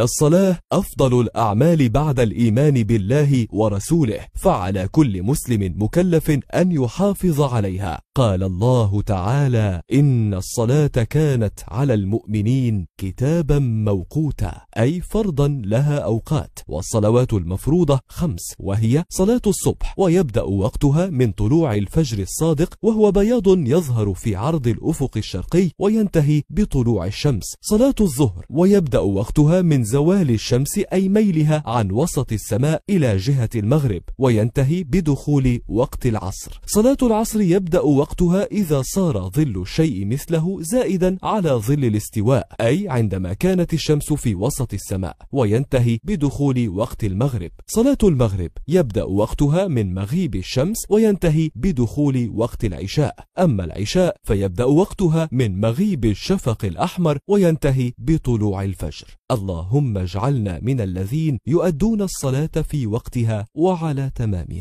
إن الصلاة أفضل الأعمال بعد الإيمان بالله ورسوله فعلى كل مسلم مكلف أن يحافظ عليها. قال الله تعالى إن الصلاة كانت على المؤمنين كتابا موقوتا أي فرضا لها أوقات والصلوات المفروضة خمس وهي صلاة الصبح ويبدأ وقتها من طلوع الفجر الصادق وهو بياض يظهر في عرض الأفق الشرقي وينتهي بطلوع الشمس صلاة الظهر ويبدأ وقتها من زوال الشمس أي ميلها عن وسط السماء إلى جهة المغرب وينتهي بدخول وقت العصر. صلاة العصر يبدأ وقتها إذا صار ظل الشيء مثله زائدا على ظل الاستواء أي عندما كانت الشمس في وسط السماء وينتهي بدخول وقت المغرب. صلاة المغرب يبدأ وقتها من مغيب الشمس وينتهي بدخول وقت العشاء. أما العشاء فيبدأ وقتها من مغيب الشفق الأحمر وينتهي بطلوع الفجر. اللهم اجعلنا من الذين يؤدون الصلاة في وقتها وعلى تمامها.